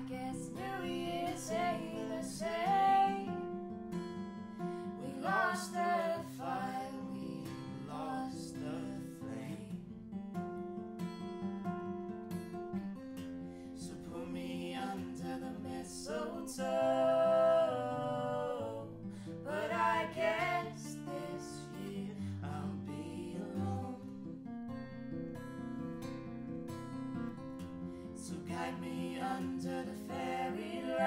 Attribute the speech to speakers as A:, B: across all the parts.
A: I
B: guess
A: New Year's ain't the same. We lost the fire, we
B: lost the flame. So put me under the mistletoe. Guide me under the fairy lights.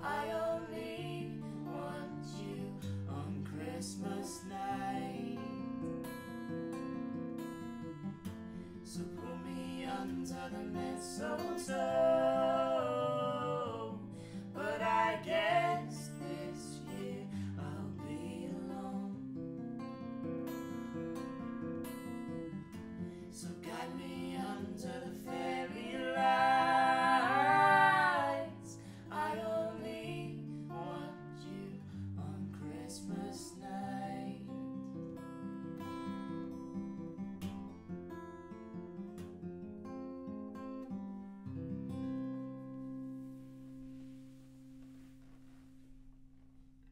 B: I only want you on Christmas night. So put me under the mistletoe.